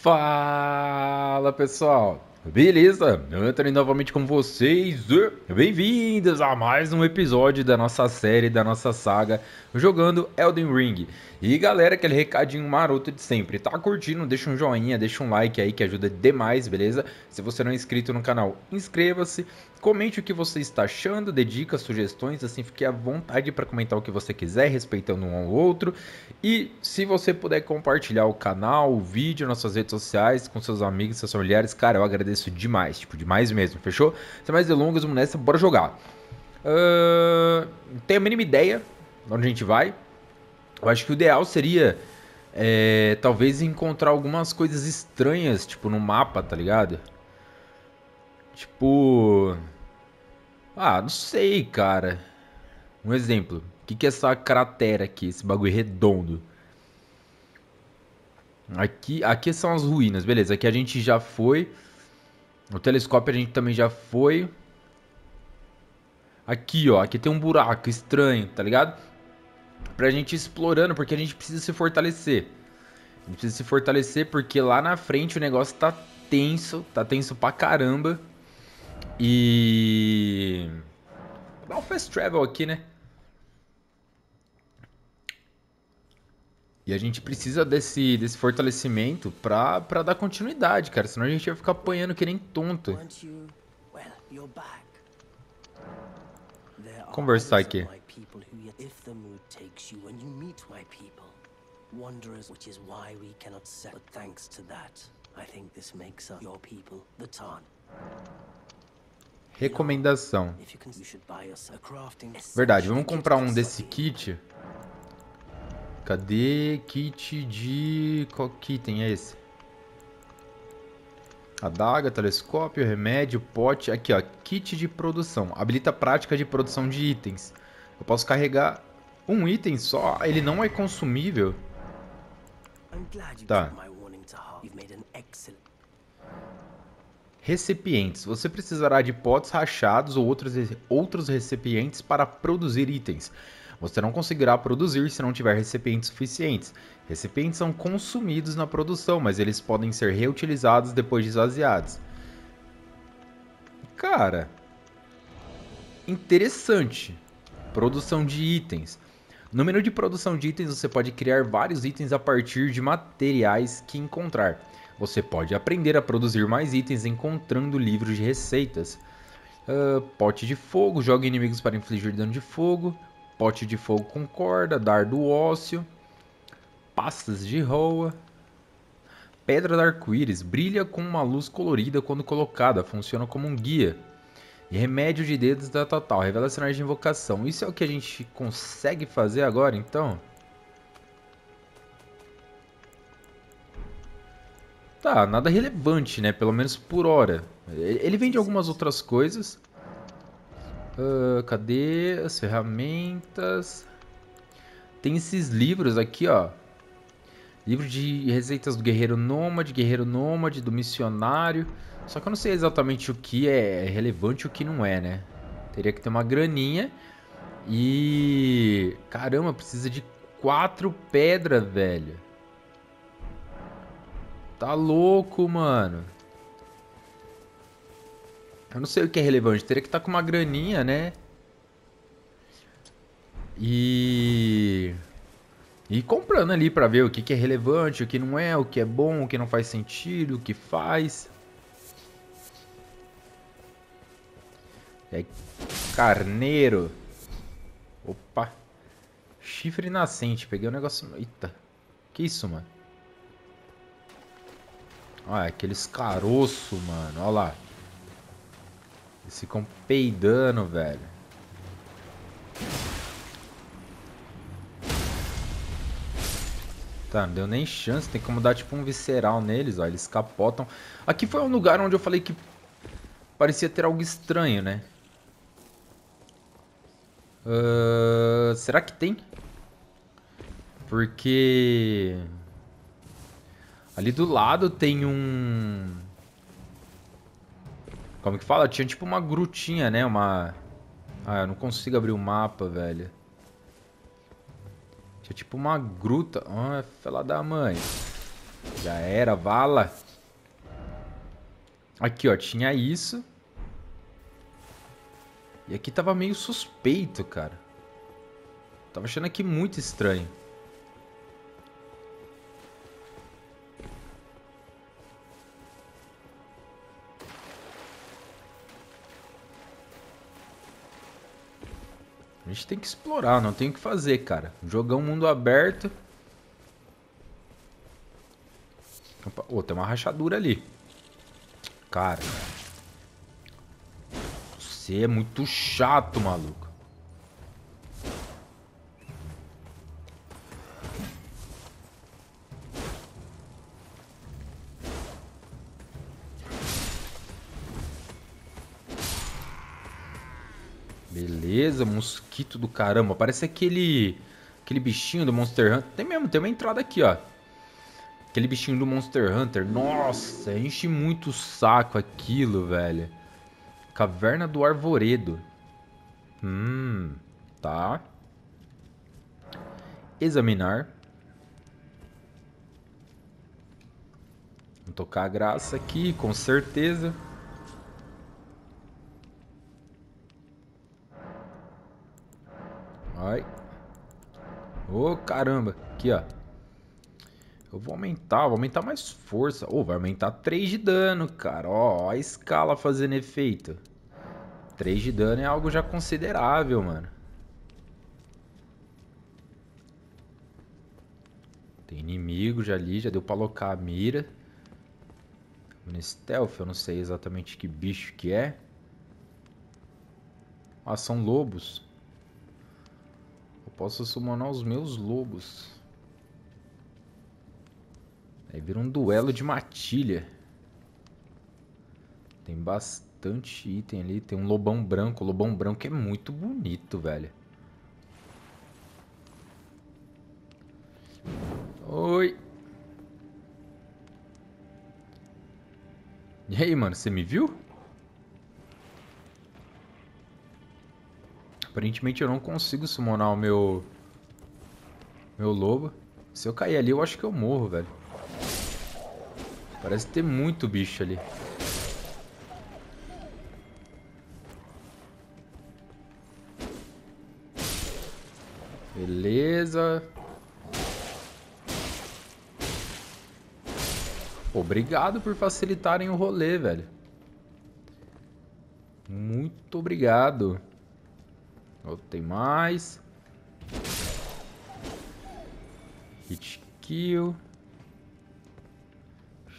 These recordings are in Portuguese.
Fala pessoal, beleza? Eu entrei novamente com vocês. Bem-vindos a mais um episódio da nossa série, da nossa saga, jogando Elden Ring. E galera, aquele recadinho maroto de sempre. Tá curtindo? Deixa um joinha, deixa um like aí que ajuda demais, beleza? Se você não é inscrito no canal, inscreva-se. Comente o que você está achando, dê dicas, sugestões, assim fique à vontade para comentar o que você quiser, respeitando um ao outro. E se você puder compartilhar o canal, o vídeo nas suas redes sociais, com seus amigos, seus familiares, cara, eu agradeço demais, tipo, demais mesmo, fechou? Sem mais delongas, vamos nessa, bora jogar. Uh, tenho a mínima ideia de onde a gente vai. Eu acho que o ideal seria é, talvez encontrar algumas coisas estranhas, tipo, no mapa, tá ligado? Tipo. Ah, não sei, cara. Um exemplo. O que, que é essa cratera aqui? Esse bagulho redondo. Aqui, aqui são as ruínas, beleza. Aqui a gente já foi. O telescópio a gente também já foi. Aqui, ó. Aqui tem um buraco estranho, tá ligado? Pra gente ir explorando, porque a gente precisa se fortalecer. A gente precisa se fortalecer porque lá na frente o negócio tá tenso. Tá tenso pra caramba. E. Dá um fast travel aqui, né? E a gente precisa desse, desse fortalecimento pra, pra dar continuidade, cara. Senão a gente vai ficar apanhando que nem tonto. Conversar aqui. Wanderers, which is why we cannot set. But thanks to that, I think this makes us your people, the Tarn. Recomendação. Verdade, vamos comprar um desse kit. Cadê kit de... Qual que item é esse? Adaga, telescópio, remédio, pote. Aqui, ó. Kit de produção. Habilita prática de produção de itens. Eu posso carregar um item só. Ele não é consumível. Tá. Recipientes. Você precisará de potes rachados ou outros, outros recipientes para produzir itens. Você não conseguirá produzir se não tiver recipientes suficientes. Recipientes são consumidos na produção, mas eles podem ser reutilizados depois de esvaziados. Cara, interessante. Produção de itens. No menu de produção de itens, você pode criar vários itens a partir de materiais que encontrar. Você pode aprender a produzir mais itens encontrando livros de receitas. Uh, pote de fogo, joga inimigos para infligir dano de fogo. Pote de fogo com corda, dardo ósseo. Pastas de roa. Pedra da arco-íris, brilha com uma luz colorida quando colocada, funciona como um guia. Remédio de dedos da total, revela sinais de invocação. Isso é o que a gente consegue fazer agora, então? Tá, nada relevante, né? Pelo menos por hora. Ele vende algumas outras coisas. Uh, cadê as ferramentas? Tem esses livros aqui, ó. Livro de receitas do guerreiro nômade, guerreiro nômade, do missionário. Só que eu não sei exatamente o que é relevante e o que não é, né? Teria que ter uma graninha. E... Caramba, precisa de quatro pedras, velho. Tá louco, mano. Eu não sei o que é relevante. Teria que estar tá com uma graninha, né? E... E comprando ali pra ver o que, que é relevante, o que não é, o que é bom, o que não faz sentido, o que faz. É carneiro. Opa. Chifre nascente. Peguei um negócio... Eita. Que isso, mano? Olha, aqueles caroços, mano. Olha lá. Eles ficam peidando, velho. Tá, não deu nem chance. Tem como dar tipo um visceral neles, ó. Eles capotam. Aqui foi um lugar onde eu falei que parecia ter algo estranho, né? Uh, será que tem? Porque... Ali do lado tem um... Como que fala? Tinha tipo uma grutinha, né? Uma... Ah, eu não consigo abrir o mapa, velho. Tinha tipo uma gruta. Ah, oh, fela da mãe. Já era, vala. Aqui, ó, tinha isso. E aqui tava meio suspeito, cara. Tava achando aqui muito estranho. A gente tem que explorar, não tem o que fazer, cara. Jogar um mundo aberto. Opa, oh, tem uma rachadura ali. Cara. Você é muito chato, maluco. Beleza, mosquito do caramba. Parece aquele aquele bichinho do Monster Hunter. Tem mesmo, tem uma entrada aqui, ó. Aquele bichinho do Monster Hunter. Nossa, enche muito o saco aquilo, velho. Caverna do Arvoredo. Hum, tá. Examinar. Vamos tocar a graça aqui, com certeza. Ai. Ô, oh, caramba. Aqui, ó. Eu vou aumentar, vou aumentar mais força. Oh, vai aumentar 3 de dano, cara. Ó, ó a escala fazendo efeito. 3 de dano é algo já considerável, mano. Tem inimigo já ali, já deu pra alocar a mira. No stealth, eu não sei exatamente que bicho que é. Ah, são lobos. Posso summonar os meus lobos. Aí vira um duelo de matilha. Tem bastante item ali. Tem um lobão branco. O lobão branco é muito bonito, velho. Oi. E aí, mano, você me viu? Aparentemente eu não consigo summonar o meu... Meu lobo. Se eu cair ali, eu acho que eu morro, velho. Parece ter muito bicho ali. Beleza. Obrigado por facilitarem o rolê, velho. Muito obrigado. Oh, tem mais. Hit kill.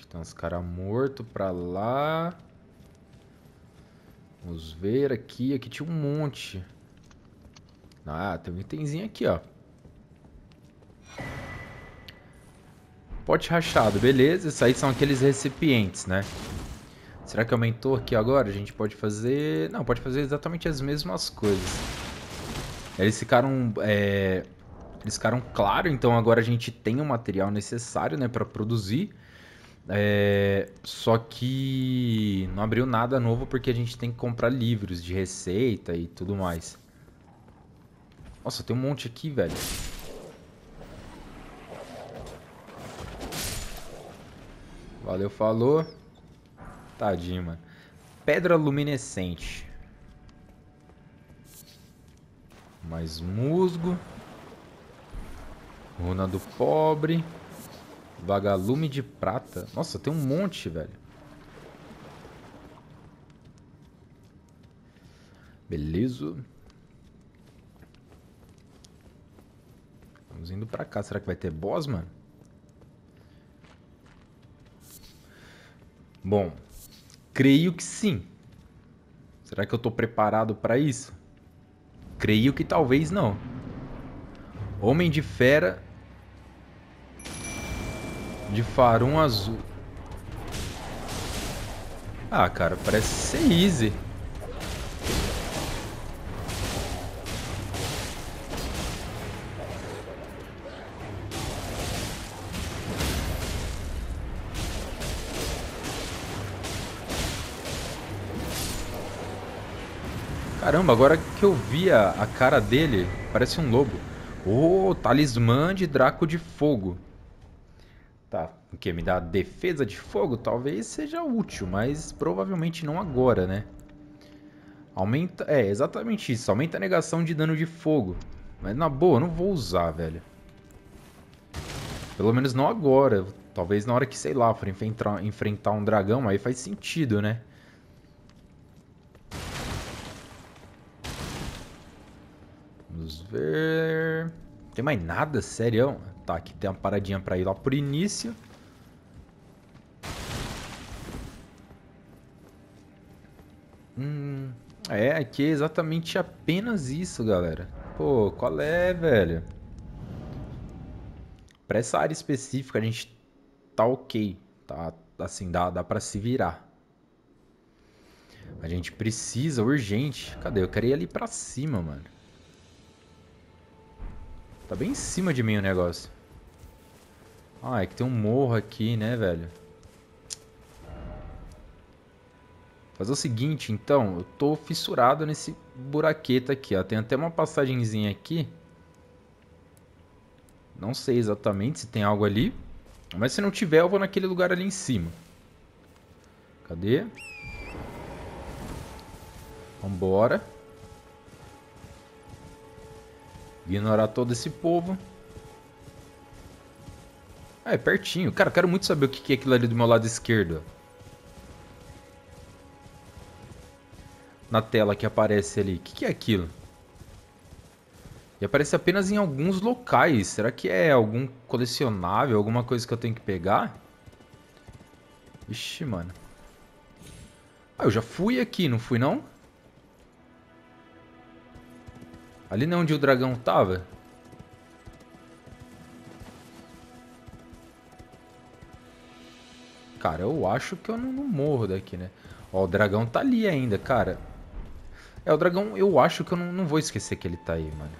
Tem uns caras mortos pra lá. Vamos ver aqui. Aqui tinha um monte. Ah, tem um itemzinho aqui, ó. Pote rachado, beleza. Isso aí são aqueles recipientes, né? Será que aumentou aqui agora? A gente pode fazer... Não, pode fazer exatamente as mesmas coisas. Eles ficaram... É... Eles ficaram claros, então agora a gente tem o material necessário, né, para produzir. É, só que não abriu nada novo porque a gente tem que comprar livros de receita e tudo mais. Nossa, tem um monte aqui, velho. Valeu, falou. Tadinho, mano. Pedra luminescente. Mais musgo. Runa do pobre. Vagalume de prata. Nossa, tem um monte, velho. Beleza. Vamos indo pra cá. Será que vai ter boss, mano? Bom, creio que sim. Será que eu tô preparado para isso? Creio que talvez não. Homem de Fera de Farum Azul. Ah, cara, parece ser easy. Caramba, agora que eu vi a, cara dele, parece um lobo. Oh, talismã de Draco de Fogo. Tá, o que? Me dá defesa de fogo? Talvez seja útil, mas provavelmente não agora, né? Aumenta... É, exatamente isso. Aumenta a negação de dano de fogo. Mas na boa, eu não vou usar, velho. Pelo menos não agora. Talvez na hora que, sei lá, for enfrentar um dragão, aí faz sentido, né? Vamos ver... Tem mais nada? Sério? Tá, aqui tem uma paradinha pra ir lá pro início. Hum... É, aqui é exatamente apenas isso, galera. Pô, qual é, velho? Pra essa área específica a gente tá ok. Tá, assim, dá, dá pra se virar. A gente precisa, urgente. Cadê? Eu quero ir ali pra cima, mano. Tá bem em cima de mim o negócio. Ah, é que tem um morro aqui, né, velho? Fazer o seguinte, então, eu tô fissurado nesse buraqueta aqui, ó. Tem até uma passagenzinha aqui. Não sei exatamente se tem algo ali. Mas se não tiver, eu vou naquele lugar ali em cima. Cadê? Vambora. Ignorar todo esse povo. Ah, é pertinho. Cara, eu quero muito saber o que é aquilo ali do meu lado esquerdo. na tela que aparece ali. O que, é aquilo? E aparece apenas em alguns locais. Será que é algum colecionável, alguma coisa que eu tenho que pegar? Ixi, mano. Ah, eu já fui aqui, não fui não? Ali não é onde o dragão tava? Cara, eu acho que eu não, não morro daqui, né? Ó, o dragão tá ali ainda, cara. É, o dragão, eu acho que eu não, não vou esquecer que ele tá aí, mano.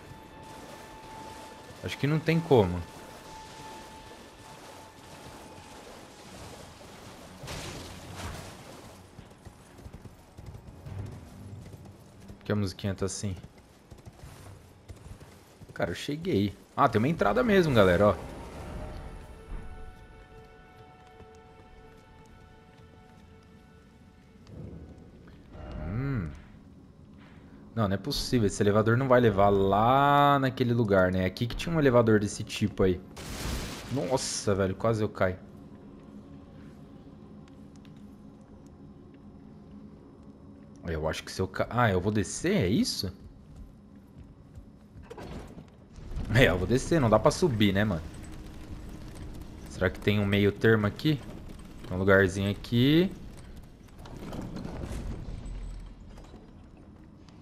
Acho que não tem como. Que a musiquinha tá assim? Cara, eu cheguei. Ah, tem uma entrada mesmo, galera, ó. Não, não é possível. Esse elevador não vai levar lá naquele lugar, né? Aqui que tinha um elevador desse tipo aí. Nossa, velho. Quase eu caio. Eu acho que se eu... Ca... Ah, eu vou descer? É isso? É, eu vou descer. Não dá pra subir, né, mano? Será que tem um meio termo aqui? Tem um lugarzinho aqui.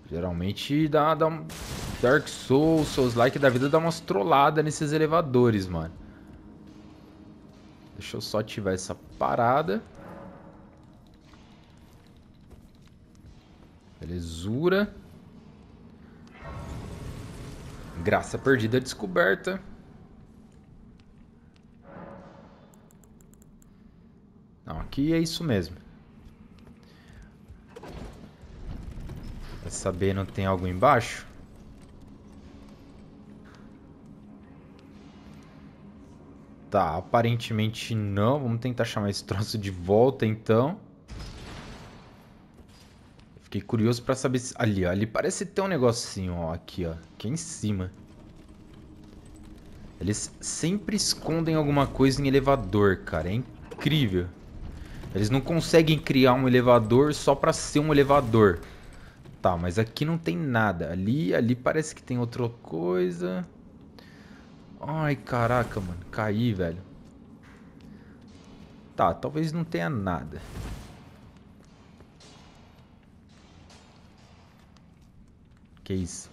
Geralmente dá, dá um Dark Souls, Souls like da vida dá umas trolladas nesses elevadores, mano. Deixa eu só ativar essa parada. Belezura. Graça perdida descoberta. Não, aqui é isso mesmo. Pra saber, não tem algo embaixo? Tá, aparentemente não. Vamos tentar chamar esse troço de volta, então. Fiquei curioso pra saber se... Ali, ó. Ali parece ter um negocinho, ó. Aqui, ó. Aqui em cima. Eles sempre escondem alguma coisa em elevador, cara. É incrível. Eles não conseguem criar um elevador só pra ser um elevador. Tá, mas aqui não tem nada. Ali, ali parece que tem outra coisa. Ai, caraca, mano. Caí, velho. Tá, talvez não tenha nada. Que isso?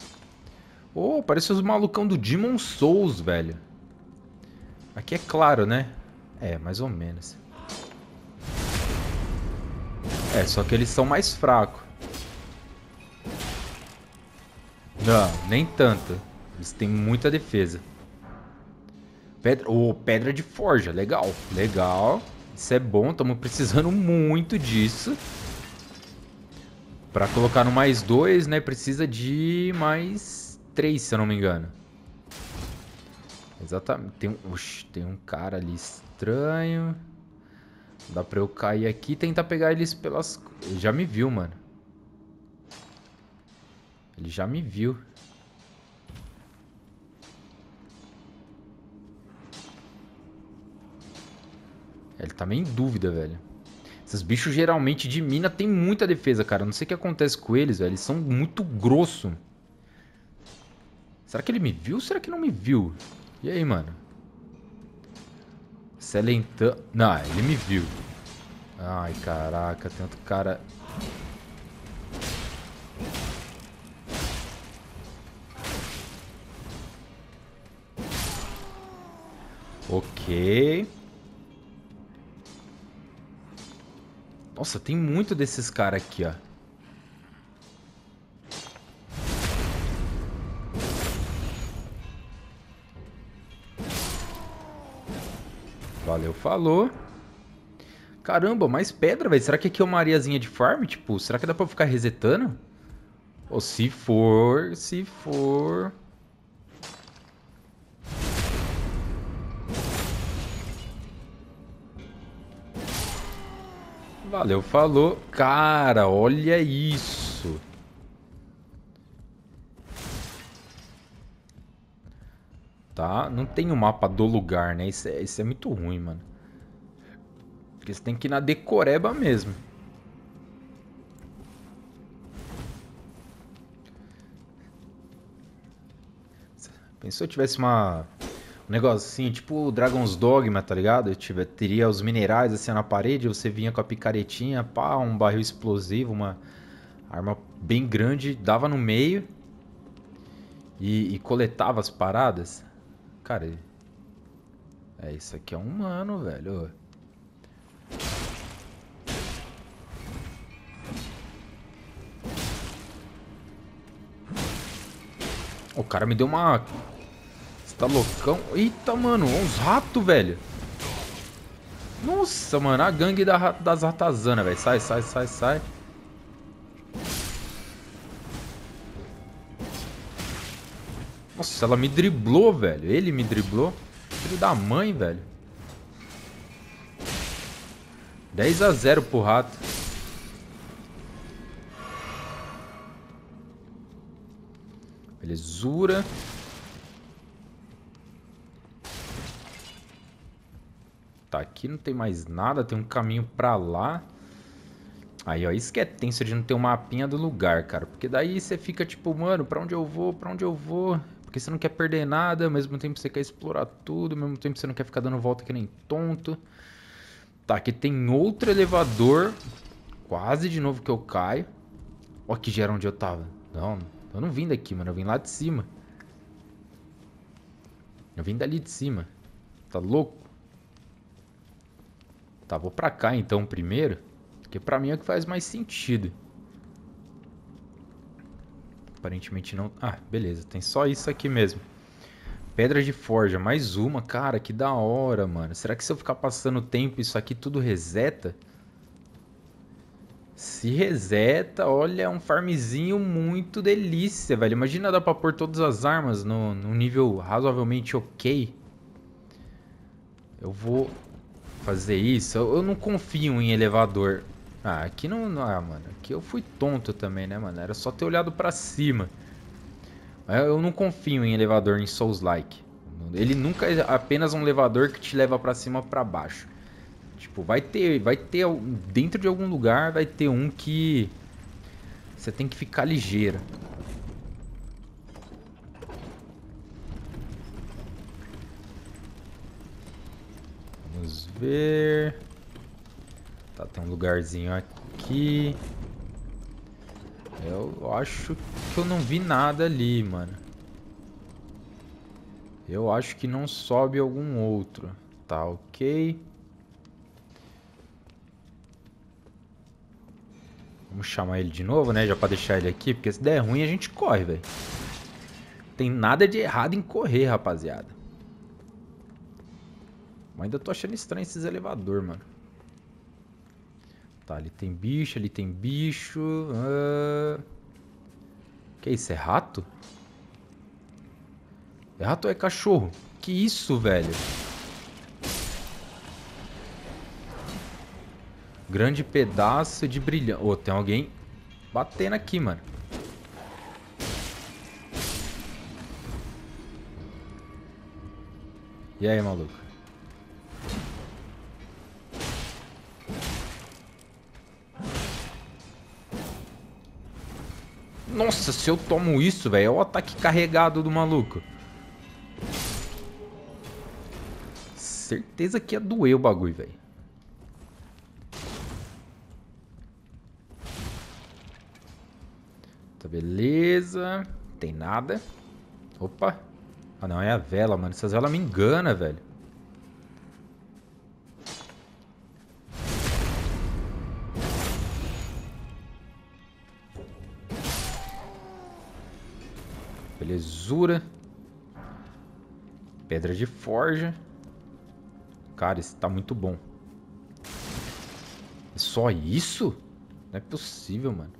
Oh, parece os malucão do Demon Souls, velho. Aqui é claro, né? É, mais ou menos. É, só que eles são mais fracos. Não, nem tanto. Eles têm muita defesa. Pedra, oh, pedra de forja, legal, legal. Isso é bom, estamos precisando muito disso. Para colocar no mais dois, né, precisa de mais três, se eu não me engano. Exatamente. Tem um, Oxi, tem um cara ali estranho. Dá pra eu cair aqui e tentar pegar eles pelas... Ele já me viu, mano. Ele já me viu. Ele tá meio em dúvida, velho. Esses bichos geralmente de mina tem muita defesa, cara. Não sei o que acontece com eles, velho. Eles são muito grosso. Será que ele me viu ou será que não me viu? E aí, mano? Celentão... Não, ele me viu. Ai, caraca. Outro cara... Ok. Nossa, tem muito desses caras aqui, ó. Valeu, falou. Caramba, mais pedra, velho. Será que aqui é uma areazinha de farm? Tipo, será que dá pra ficar resetando? Ou se for, se for... Valeu, falou. Cara, olha isso. Tá? Não tem o um mapa do lugar, né? Isso é, isso é muito ruim, mano. Porque você tem que ir na decoreba mesmo. Pensou eu tivesse uma um negócio assim, tipo Dragon's Dogma, tá ligado? Tive, teria os minerais assim na parede, você vinha com a picaretinha, pá, um barril explosivo, uma arma bem grande, dava no meio e, e coletava as paradas. Cara, é isso aqui é um humano, velho. O cara me deu uma tá loucão? Eita, mano, uns ratos, velho. Nossa, mano, a gangue da, das ratazanas, velho. Sai, sai, sai, sai. Nossa, ela me driblou, velho. Ele me driblou. Filho da mãe, velho. 10 a 0 pro rato. Belezura. Tá, aqui não tem mais nada, tem um caminho pra lá. Aí, ó, isso que é tenso de não ter um mapinha do lugar, cara. Porque daí você fica tipo, mano, pra onde eu vou, pra onde eu vou? Porque você não quer perder nada, ao mesmo tempo você quer explorar tudo, ao mesmo tempo você não quer ficar dando volta que nem tonto. Tá, aqui tem outro elevador. Quase de novo que eu caio. Ó, que gera onde eu tava. Não, eu não vim daqui, mano. Eu vim lá de cima. Eu vim dali de cima. Tá louco? Tá, vou pra cá então primeiro. Porque pra mim é o que faz mais sentido. Aparentemente não... Ah, beleza. Tem só isso aqui mesmo. Pedra de forja, mais uma. Cara, que da hora, mano. Será que se eu ficar passando tempo isso aqui tudo reseta? Se reseta, olha, é um farmzinho muito delícia, velho. Imagina dar pra pôr todas as armas no nível razoavelmente ok. Eu vou fazer isso. Eu, eu, não confio em elevador. Ah, aqui não, não... Ah, mano. Aqui eu fui tonto também, né, mano? Era só ter olhado pra cima. Eu não confio em elevador em Souls-like. Ele nunca é apenas um elevador que te leva pra cima pra baixo. Tipo, vai ter, vai ter dentro de algum lugar vai ter um que você tem que ficar ligeiro. Vamos ver. Tá, tem um lugarzinho aqui. Eu acho que eu não vi nada ali, mano. Eu acho que não sobe algum outro. Tá, ok. Vamos chamar ele de novo, né? Já pra deixar ele aqui. Porque se der ruim, a gente corre, velho. Tem nada de errado em correr, rapaziada. Mas ainda tô achando estranho esses elevador, mano. Tá, ali tem bicho, ali tem bicho. Uh... Que isso, é rato? É rato ou é cachorro? Que isso, velho? Grande pedaço de brilhante. Ô, oh, tem alguém batendo aqui, mano. E aí, maluco? Nossa, se eu tomo isso, velho, é o ataque carregado do maluco. Certeza que ia doer o bagulho, velho. Tá, beleza. Tem nada. Opa. Ah, não, é a vela, mano. Essas velas me enganam, velho. Pedra de forja. Cara, isso tá muito bom. É só isso? Não é possível, mano.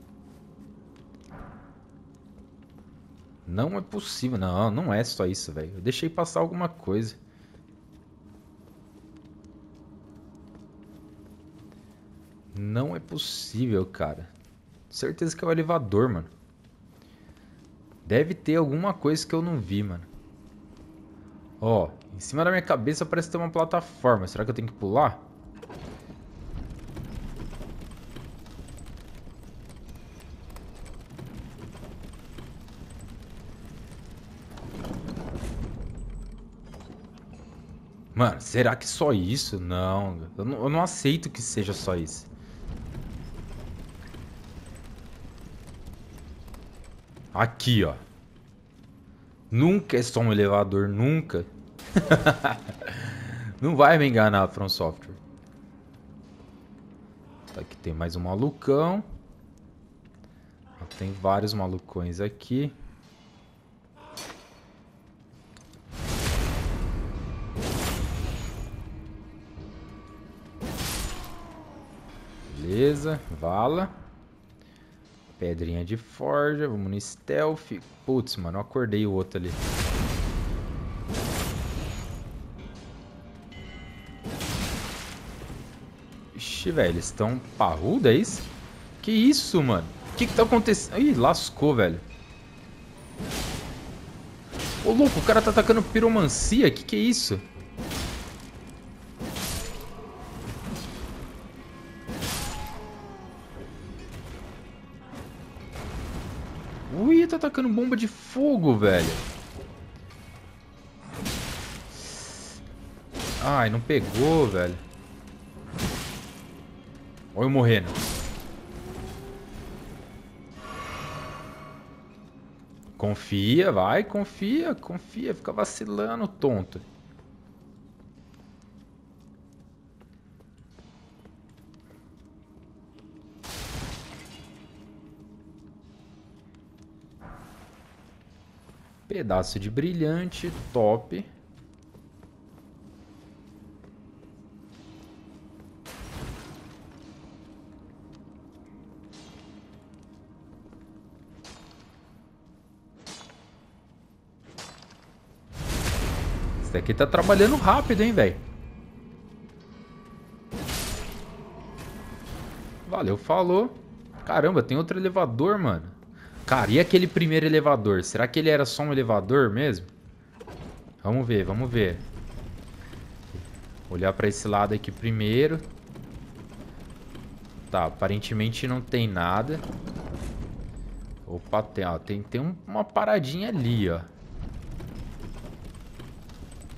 Não é possível. Não, não é só isso, velho. Eu deixei passar alguma coisa. Não é possível, cara. Certeza que é o elevador, mano. Deve ter alguma coisa que eu não vi, mano. Ó, em cima da minha cabeça parece ter uma plataforma. Será que eu tenho que pular? Mano, será que só isso? Não eu, não, eu não aceito que seja só isso. Aqui, ó. Nunca é só um elevador, nunca. Não vai me enganar, From Software. Tá, aqui tem mais um malucão. Tem vários malucões aqui. Beleza, vala. Pedrinha de forja, vamos no stealth. Putz, mano, eu acordei o outro ali. Ixi, velho, eles estão parrudo, é isso? Que isso, mano? O que que tá acontecendo? Ih, lascou, velho. Ô, louco, o cara tá atacando piromancia. Que que é isso? Atacando bomba de fogo, velho. Ai, não pegou, velho. Olha eu morrendo. Confia, vai, confia, confia. Fica vacilando, tonto. Pedaço de brilhante, top. Esse daqui tá trabalhando rápido, hein, velho. Valeu, falou. Caramba, tem outro elevador, mano. Cara, e aquele primeiro elevador? Será que ele era só um elevador mesmo? Vamos ver, vamos ver. Olhar pra esse lado aqui primeiro. Tá, aparentemente não tem nada. Opa, tem, ó, tem, tem uma paradinha ali, ó.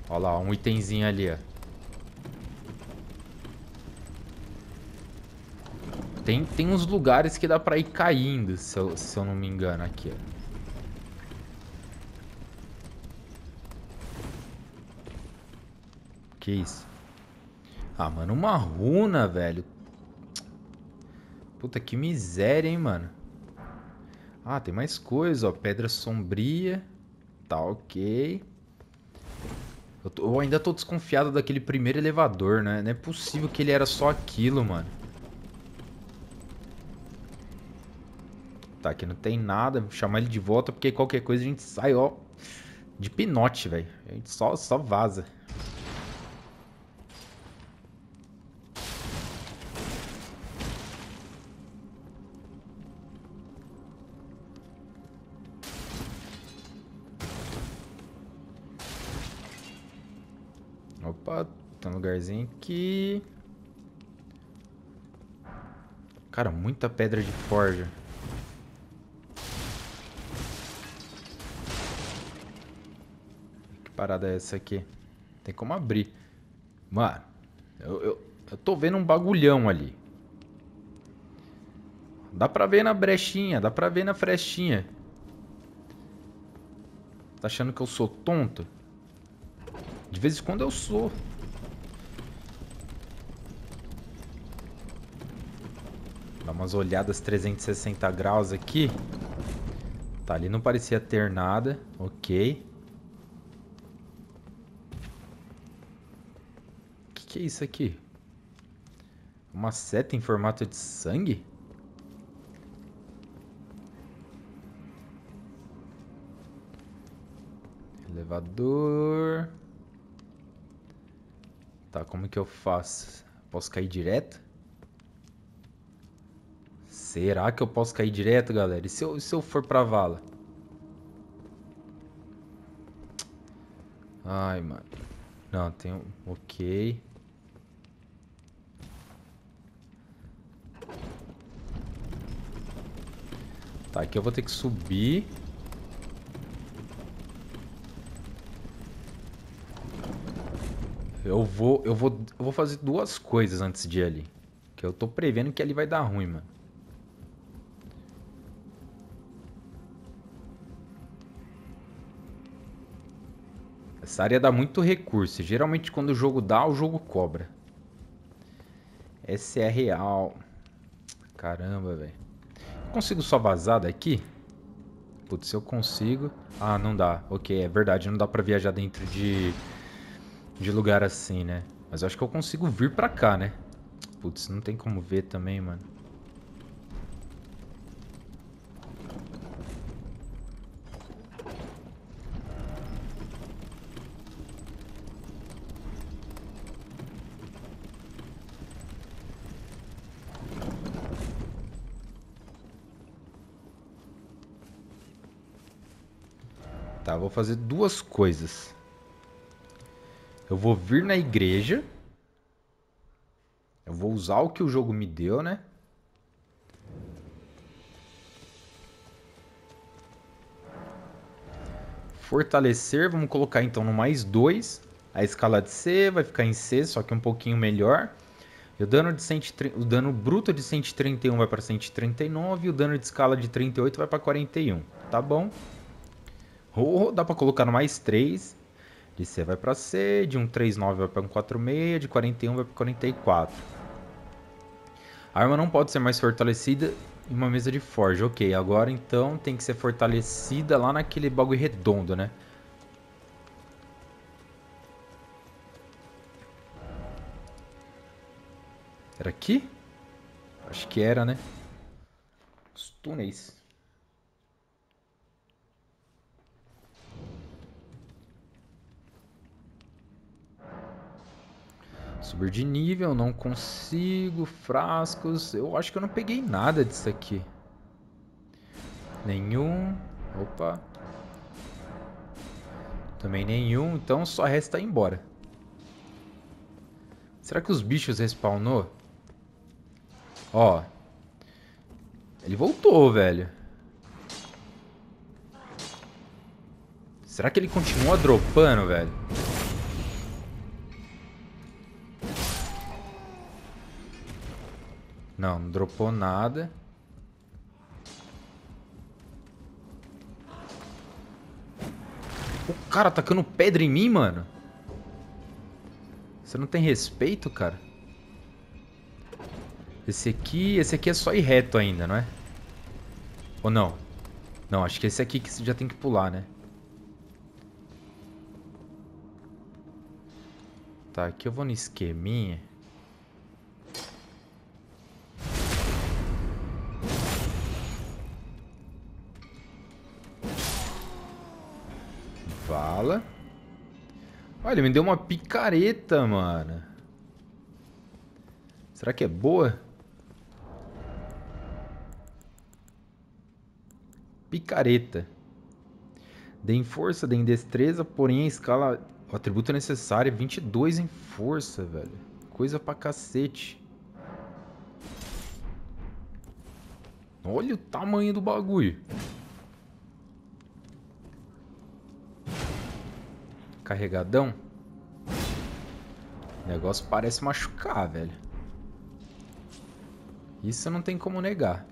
Olha lá, um itemzinho ali, ó. Tem, tem uns lugares que dá pra ir caindo, se eu, se eu não me engano, aqui. Que isso? Ah, mano, uma runa, velho. Puta, que miséria, hein, mano. Ah, tem mais coisa, ó. Pedra sombria. Tá ok. Eu, tô, eu, ainda tô desconfiado daquele primeiro elevador, né? Não é possível que ele era só aquilo, mano. Tá, aqui não tem nada. Chamar ele de volta, porque qualquer coisa a gente sai, ó. de pinote, velho. A gente só, só vaza. Opa, tem um lugarzinho aqui. Cara, muita pedra de forja. Parada é essa aqui? Tem como abrir. Mano, eu, eu, eu tô vendo um bagulhão ali. Dá pra ver na brechinha, dá pra ver na frestinha. Tá achando que eu sou tonto? De vez em quando eu sou. Dá umas olhadas 360 graus aqui. Tá, ali não parecia ter nada. Ok. Que, é isso aqui? Uma seta em formato de sangue? Elevador. Tá, como que eu faço? Posso cair direto? Será que eu posso cair direto, galera? E se eu, se eu for pra vala? Ai, mano. Não, tem um... Ok. Tá, aqui eu vou ter que subir. Eu vou, eu vou, eu vou fazer duas coisas antes de ir ali. Que eu tô prevendo que ali vai dar ruim, mano. Essa área dá muito recurso. Geralmente quando o jogo dá, o jogo cobra. Essa é real. Caramba, velho. Consigo só vazar daqui? Putz, se eu consigo... Ah, não dá. Ok, é verdade. Não dá pra viajar dentro de de lugar assim, né? Mas eu acho que eu consigo vir pra cá, né? Putz, não tem como ver também, mano. Tá, vou fazer duas coisas. Eu vou vir na igreja. Eu vou usar o que o jogo me deu, né? Fortalecer, vamos colocar então no mais 2. A escala de C vai ficar em C, só que um pouquinho melhor. E o dano, de 130, o dano bruto de 131 vai para 139 e o dano de escala de 38 vai para 41. Tá bom. Oh, dá para colocar no mais 3. De C vai para C, de 139 vai para 146, de 41 vai para 44. A arma não pode ser mais fortalecida em uma mesa de forja. Ok, agora então tem que ser fortalecida lá naquele bagulho redondo, né? Era aqui? Acho que era, né? Os túneis. Subir de nível, não consigo. Frascos. Eu acho que eu não peguei nada disso aqui. Nenhum. Opa. Também nenhum. Então só resta ir embora. Será que os bichos respawnou? Ó. Ele voltou, velho. Será que ele continua dropando, velho? Não, não dropou nada. O cara atacando pedra em mim, mano. Você não tem respeito, cara? Esse aqui, esse aqui é só ir reto ainda, não é? Ou não? Não, acho que esse aqui que você já tem que pular, né? Tá, aqui eu vou no esqueminha. Ele me deu uma picareta, mano. Será que é boa? Picareta. Dê força, dê destreza, porém a escala... O atributo necessário é 22 em força, velho. Coisa pra cacete. Olha o tamanho do bagulho. Carregadão. O negócio parece machucar, velho. Isso não tem como negar.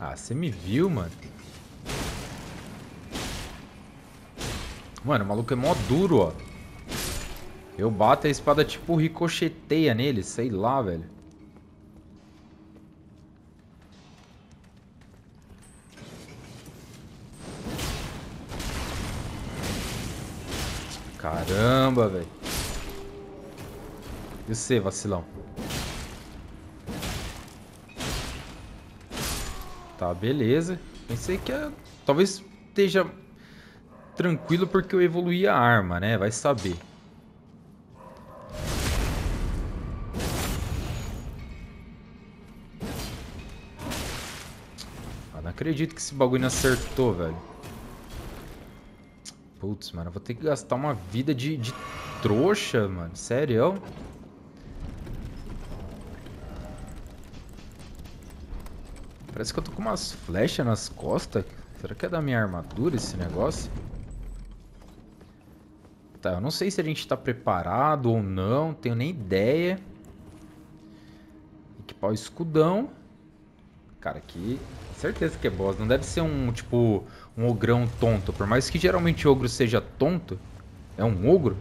Ah, você me viu, mano? Mano, o maluco é mó duro, ó. Eu bato a espada tipo ricocheteia nele, sei lá, velho. Caramba, velho. E você, vacilão? Tá, beleza. Pensei que ia... talvez esteja tranquilo porque eu evoluí a arma, né? Vai saber. Ah, não acredito que esse bagulho não acertou, velho. Putz, mano, eu vou ter que gastar uma vida de, de trouxa, mano. Sério? Parece que eu tô com umas flechas nas costas. Será que é da minha armadura esse negócio? Tá, eu não sei se a gente tá preparado ou não. Tenho nem ideia. Equipar o escudão. Cara, aqui... Certeza que é boss. Não deve ser um, tipo, um ogrão tonto. Por mais que geralmente ogro seja tonto. É um ogro.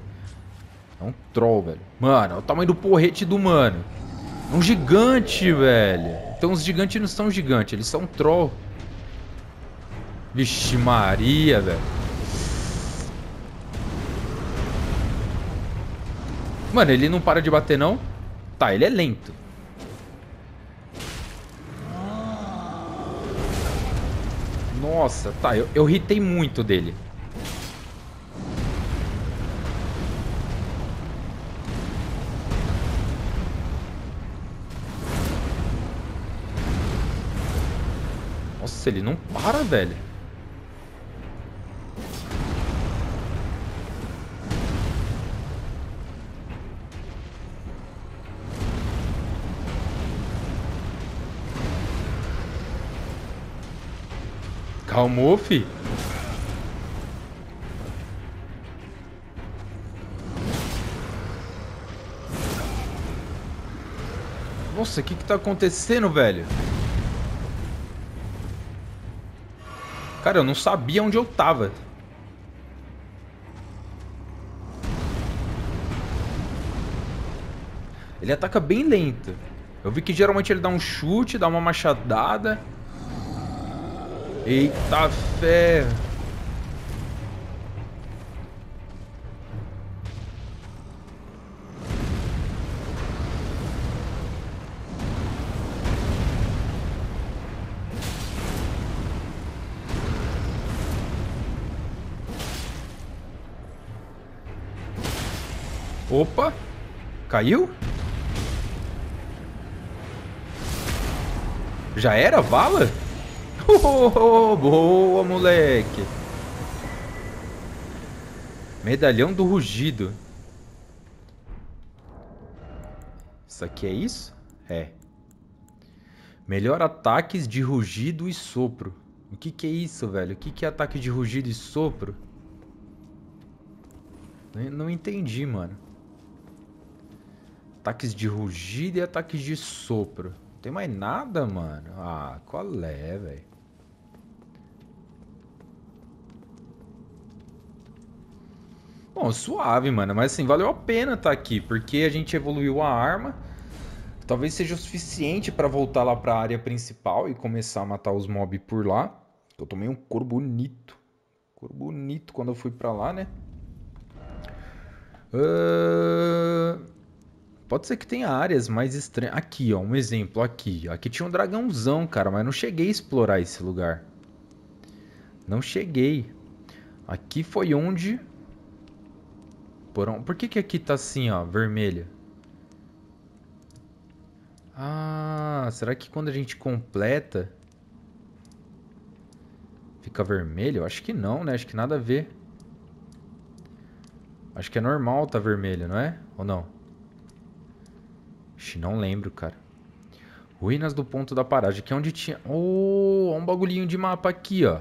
É um troll, velho. Mano, é o tamanho do porrete do mano. Um gigante, velho. Então os gigantes não são gigantes, eles são troll. Vixe Maria, velho. Mano, ele não para de bater, não? Tá, ele é lento. Nossa, tá, eu, eu hitei muito dele. Nossa, ele não para, velho. Calmou, fi. Nossa, o que que tá acontecendo, velho? Cara, eu não sabia onde eu tava. Ele ataca bem lento. Eu vi que geralmente ele dá um chute, dá uma machadada. Eita fé! Opa! Caiu? Já era vala? Oh, boa, moleque! Medalhão do Rugido. Isso aqui é isso? É. Melhor ataques de rugido e sopro. O que, que é isso, velho? O que, que é ataque de rugido e sopro? Não entendi, mano. Ataques de rugido e ataques de sopro. Não tem mais nada, mano. Ah, qual é, velho? Bom, suave, mano. Mas assim, valeu a pena estar tá aqui. Porque a gente evoluiu a arma. Talvez seja o suficiente para voltar lá para a área principal e começar a matar os mobs por lá. Eu tomei um cor bonito. Cor bonito quando eu fui para lá, né? Uh... Pode ser que tenha áreas mais estranhas. Aqui, ó, um exemplo aqui. Aqui tinha um dragãozão, cara, mas não cheguei a explorar esse lugar. Não cheguei. Aqui foi onde... Por, que que aqui tá assim, ó, vermelho? Ah, será que quando a gente completa... Fica vermelho? Acho que não, né? Acho que nada a ver. Acho que é normal tá vermelho, não é? Ou não? Ixi, não lembro, cara. Ruínas do ponto da paragem. Aqui é onde tinha... Oh, um bagulhinho de mapa aqui, ó.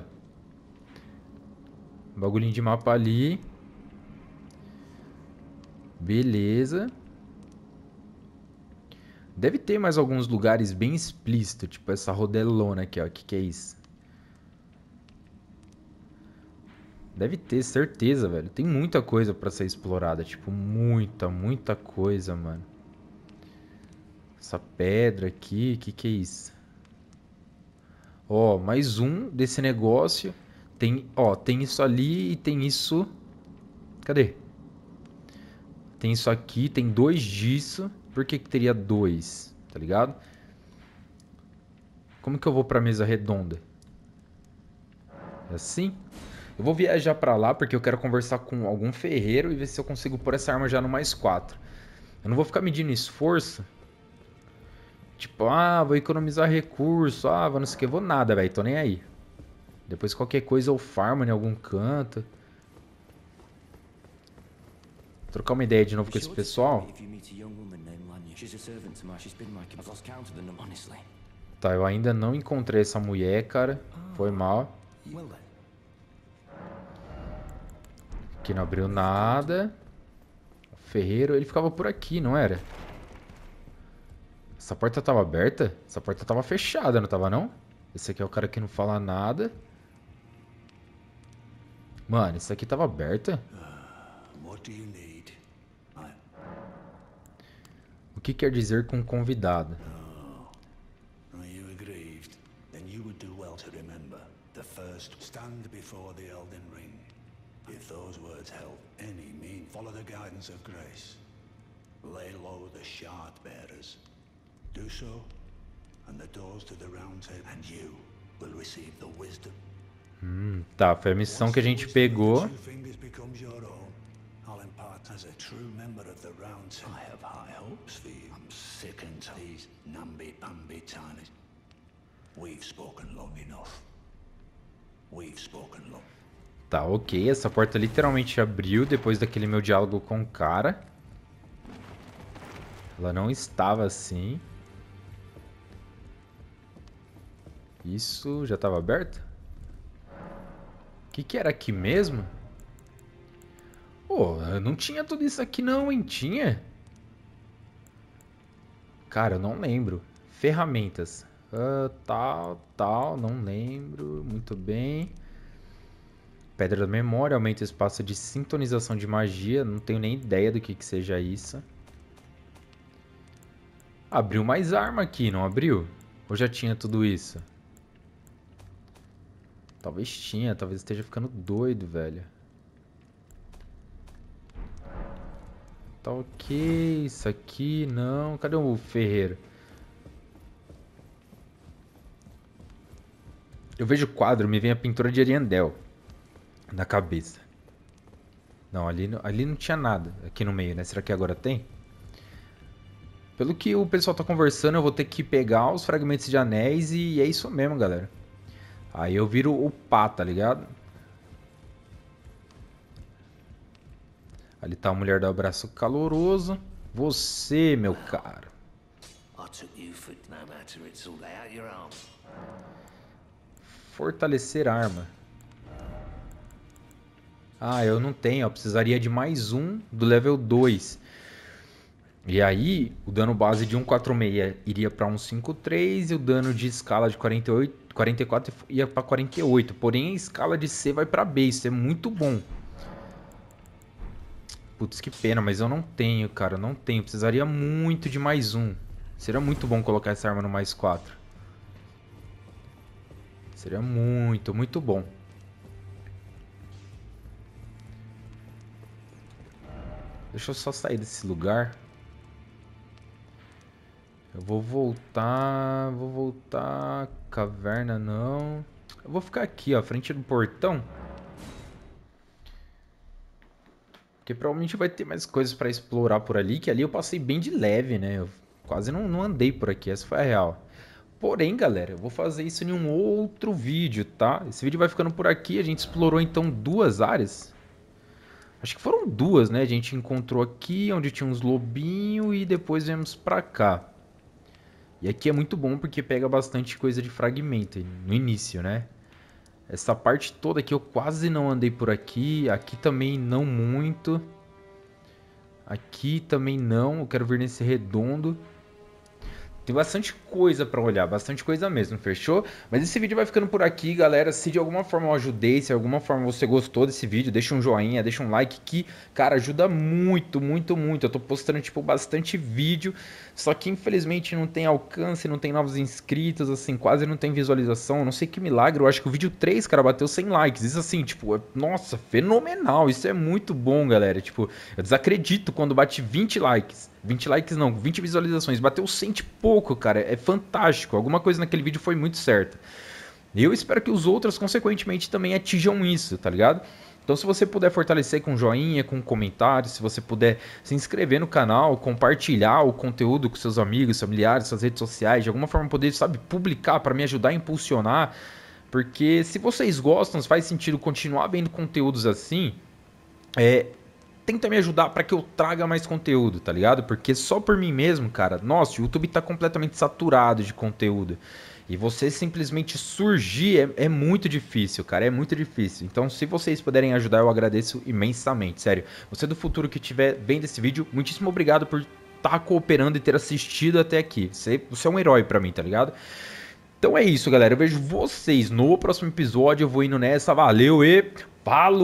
Um bagulhinho de mapa ali. Beleza. Deve ter mais alguns lugares bem explícitos. Tipo essa rodelona aqui, ó. O que, que é isso? Deve ter, certeza, velho. Tem muita coisa pra ser explorada. Tipo, muita, muita coisa, mano. Essa pedra aqui, que, que é isso? Ó, mais um desse negócio. Tem, ó, tem isso ali e tem isso... Cadê? Tem isso aqui, tem dois disso. Por que, que teria dois? Tá ligado? Como que eu vou pra mesa redonda? É assim? Eu vou viajar para lá porque eu quero conversar com algum ferreiro e ver se eu consigo pôr essa arma já no mais 4. Eu não vou ficar medindo esforço. Tipo, ah, vou economizar recurso, ah, vou não sei o que, vou nada, velho, tô nem aí. Depois qualquer coisa eu farmo em algum canto. Trocar uma ideia de novo com esse pessoal. Tá, eu ainda não encontrei essa mulher, cara. Foi mal. Aqui não abriu nada. O ferreiro, ele ficava por aqui, não era? Essa porta tava aberta? Essa porta tava fechada, não tava não? Esse aqui é o cara que não fala nada. Mano, isso aqui tava aberta? O que quer dizer com convidado? stand before the Elden Ring. If those words help any mean, follow the guidance of grace. Lay low the shard bearers. Do so, and the doors to the round table, and you will receive the wisdom. Hum, tá, foi a missão que a gente pegou. As a true member of the round table, I have high hopes for you. I'm sick and tired of these namby-pamby tinies. We've spoken long enough. We've spoken long. Tá, ok. Essa porta literalmente abriu depois daquele meu diálogo com o cara. Ela não estava assim. Isso já estava aberto? O que, que era aqui mesmo? Pô, oh, não tinha tudo isso aqui não, hein? Tinha? Cara, eu não lembro. Ferramentas. Uh, tal, tal, não lembro. Muito bem. Pedra da memória aumenta o espaço de sintonização de magia. Não tenho nem ideia do que, que seja isso. Abriu mais arma aqui, não abriu? Ou já tinha tudo isso? Talvez tinha, talvez esteja ficando doido, velho. Tá ok, isso aqui não. Cadê o ferreiro? Eu vejo quadro, me vem a pintura de Ariandel na cabeça. Não, ali, ali não tinha nada aqui no meio, né? Será que agora tem? Pelo que o pessoal tá conversando, eu vou ter que pegar os fragmentos de anéis e é isso mesmo, galera. Aí eu viro o pá, tá ligado? Ali tá a mulher do abraço caloroso. Você, meu caro. Fortalecer arma. Ah, eu não tenho, eu precisaria de mais um do level 2. E aí, o dano base de 146 iria para 153 e o dano de escala de 48, 44 ia para 48. Porém, a escala de C vai para B, isso é muito bom. Putz, que pena, mas eu não tenho, cara, não tenho. Precisaria muito de mais um. Seria muito bom colocar essa arma no mais 4. Seria muito, muito bom. Deixa eu só sair desse lugar. Eu vou voltar... Vou voltar... Caverna não... Eu vou ficar aqui, ó, frente do portão. Porque provavelmente vai ter mais coisas para explorar por ali, que ali eu passei bem de leve, né? Eu quase não, não andei por aqui, essa foi a real. Porém, galera, eu vou fazer isso em um outro vídeo, tá? Esse vídeo vai ficando por aqui, a gente explorou então duas áreas. Acho que foram duas, né? A gente encontrou aqui, onde tinha uns lobinhos, e depois viemos pra cá. E aqui é muito bom porque pega bastante coisa de fragmento no início, né? Essa parte toda aqui eu quase não andei por aqui. Aqui também não muito. Aqui também não. Eu quero vir nesse redondo. Tem bastante coisa para olhar, bastante coisa mesmo, fechou? Mas esse vídeo vai ficando por aqui, galera. Se de alguma forma eu ajudei, se de alguma forma você gostou desse vídeo, deixa um joinha, deixa um like que, cara, ajuda muito, muito, muito. Eu tô postando, tipo, bastante vídeo, só que infelizmente não tem alcance, não tem novos inscritos, assim, quase não tem visualização. Não sei que milagre, eu acho que o vídeo 3, cara, bateu 100 likes. Isso assim, tipo, é, nossa, fenomenal. Isso é muito bom, galera. Tipo, eu desacredito quando bate 20 likes. 20 likes não, 20 visualizações. Bateu 100 e pouco, cara. É fantástico. Alguma coisa naquele vídeo foi muito certa. Eu espero que os outros, consequentemente, também atinjam isso, tá ligado? Então, se você puder fortalecer com joinha, com comentário, se você puder se inscrever no canal, compartilhar o conteúdo com seus amigos, familiares, suas redes sociais, de alguma forma poder, sabe, publicar para me ajudar a impulsionar. Porque se vocês gostam, faz sentido continuar vendo conteúdos assim, é, tenta me ajudar para que eu traga mais conteúdo, tá ligado? Porque só por mim mesmo, cara, nossa, o YouTube tá completamente saturado de conteúdo. E você simplesmente surgir é, é, muito difícil, cara, é muito difícil. Então, se vocês puderem ajudar, eu agradeço imensamente, sério. Você do futuro que estiver vendo esse vídeo, muitíssimo obrigado por estar tá cooperando e ter assistido até aqui. Você, você é um herói para mim, tá ligado? Então é isso, galera. Eu vejo vocês no próximo episódio. Eu vou indo nessa. Valeu e Falou!